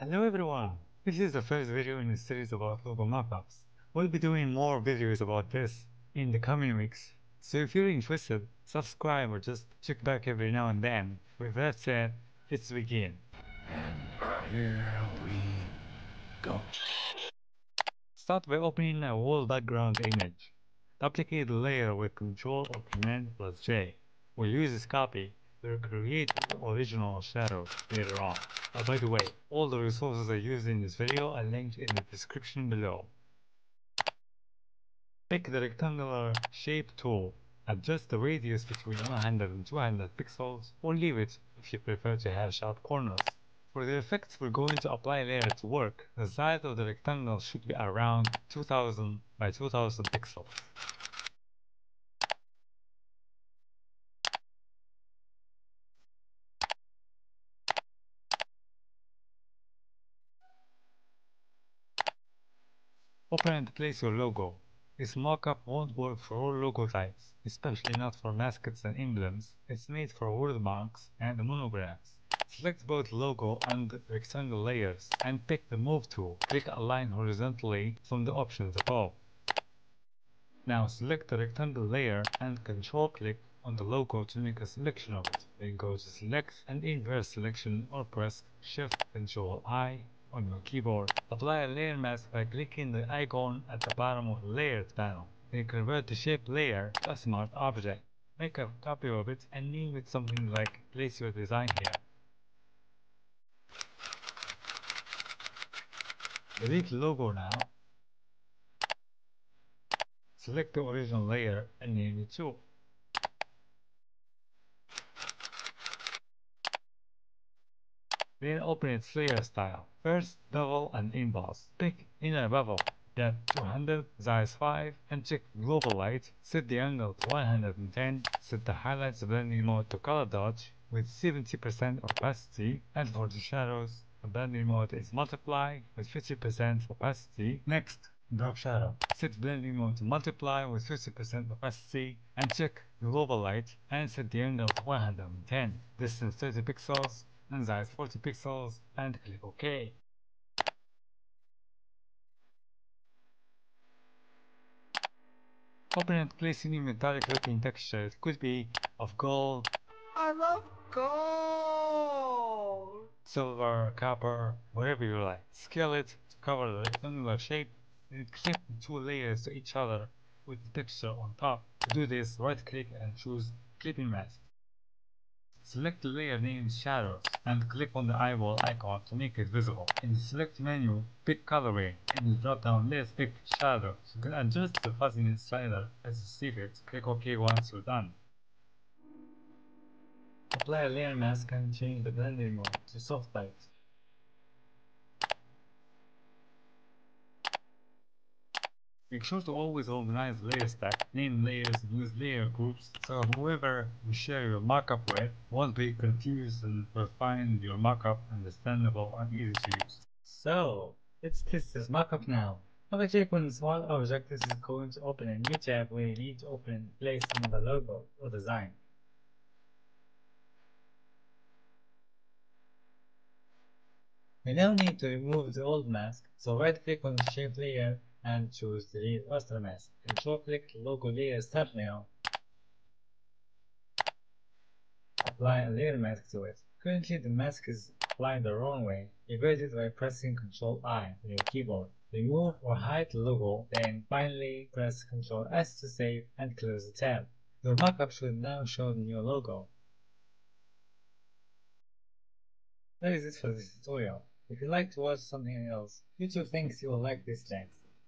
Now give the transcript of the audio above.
Hello everyone! This is the first video in the series about logo mockups. We'll be doing more videos about this in the coming weeks, so if you're interested, subscribe or just check back every now and then. With that said, let's begin. And here we go. Start by opening a wall background image. Duplicate the layer with Ctrl or Command plus J. We'll use this copy to create original shadows later on. Uh, by the way, all the resources I used in this video are linked in the description below. Pick the rectangular shape tool. Adjust the radius between 100 and 200 pixels or leave it if you prefer to have sharp corners. For the effects we're going to apply later to work, the size of the rectangle should be around 2000 by 2000 pixels. Open and place your logo. This mockup won't work for all logo types, especially not for mascots and emblems. It's made for word marks and monograms. Select both logo and rectangle layers and pick the Move tool. Click Align horizontally from the options above. Now select the rectangle layer and control click on the logo to make a selection of it. Then go to Select and Invert Selection or press Shift Control I on your keyboard. Apply a layer mask by clicking the icon at the bottom of the Layers panel. Then convert the shape layer to a smart object. Make a copy of it and name it something like place your design here. Delete logo now. Select the original layer and name it too. Then open its layer style. First, bevel and emboss. Pick inner bevel, depth 200, size 5, and check global light. Set the angle to 110. Set the highlights blending mode to color dodge with 70% opacity. And for the shadows, the blending mode is multiply with 50% opacity. Next, drop shadow. Set blending mode to multiply with 50% opacity and check global light and set the angle to 110. Distance 30 pixels and size 40 pixels and click OK. Open and place any metallic looking texture. It could be of gold. I love gold! Silver, copper, whatever you like. Scale it to cover the rectangular shape and clip the two layers to each other with the texture on top. To do this, right click and choose Clipping Mask. Select the layer named Shadows and click on the eyeball icon to make it visible. In the select menu, pick Color Range. In the drop down list, pick shadows. You can adjust the fuzziness slider as you see fit. Click OK once you're done. Apply a layer mask and change the blending mode to soft light. Make sure to always organize layer stack, name layers, use layer groups so whoever you share your mockup with won't be confused and will find your mockup understandable and easy to use. So, let's test this mockup now. Double click on the smart object is going to open a new tab where you need to open place another logo or design. We now need to remove the old mask, so right click on the shape layer and choose delete raster mask. Control click logo layer thumbnail. Apply a layer mask to it. Currently the mask is applied the wrong way. Invert it by pressing Ctrl I on your keyboard. Remove or hide the logo, then finally press Ctrl S to save and close the tab. Your mockup should now show the new logo. That is it for this tutorial. If you'd like to watch something else, YouTube thinks you will like this next.